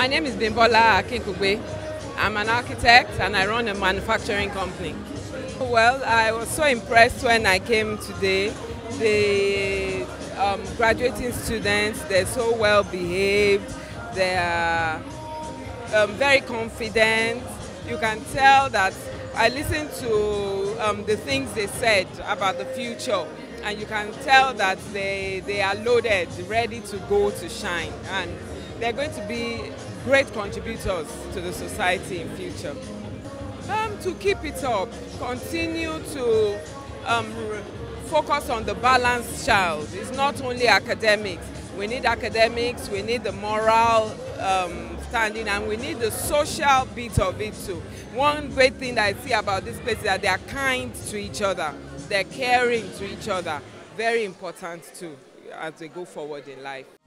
My name is Bimbola Akinkugbe. I'm an architect and I run a manufacturing company. Well, I was so impressed when I came today. The um, graduating students, they're so well behaved, they are um, very confident. You can tell that I listened to um, the things they said about the future and you can tell that they, they are loaded, ready to go to shine. And they're going to be great contributors to the society in future. Um, to keep it up, continue to um, focus on the balanced child. It's not only academics. We need academics, we need the moral um, standing, and we need the social bit of it too. One great thing that I see about this place is that they are kind to each other. They're caring to each other. Very important too as they go forward in life.